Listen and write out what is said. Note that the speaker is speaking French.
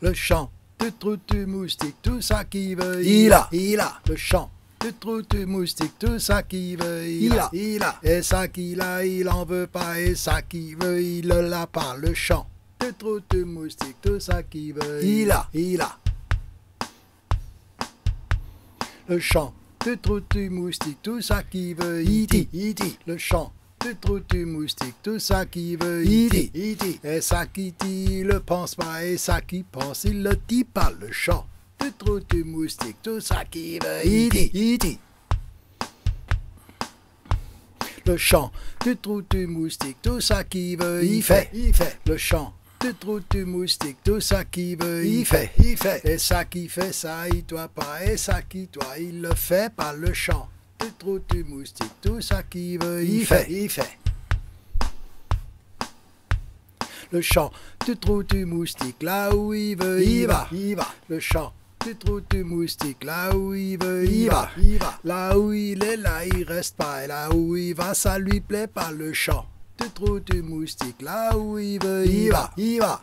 Le chant. Du trou du moustique, tout ça qui veut, il a, il a. Le chant. Du trou du moustique, tout ça qui veut, il a, il a. Et ça qu'il a, il en veut pas, et ça qui veut, il l'a pas. Le chant. Du trou du moustique, tout ça qui veut, il a, il a. Le chant. Du trou du moustique, tout ça qui veut, il dit, il dit. Le chant du trou du moustique, tout ça qui veut, il dit, il dit. Et ça qui dit, il le pense pas, et ça qui pense, il le dit pas. Le chant du trou du moustique, tout ça qui veut, il dit, il dit. Le chant du trou du moustique, tout ça qui veut, il fait, il fait. Le chant du trou du moustique, tout ça qui veut, il fait, il fait. Et ça qui fait ça, il doit pas, et ça qui doit, il le fait pas. Le chant du trou du moustique, tout ça qui veut, il fait, il fait. Le chant du trou du moustique, là où il veut, il va, il va. Le chant du trou du moustique, là où il veut, il va, il va. Là où il est, là il reste pas, et là où il va, ça lui plaît pas. Le chant du trou du moustique, là où il veut, il va, il va.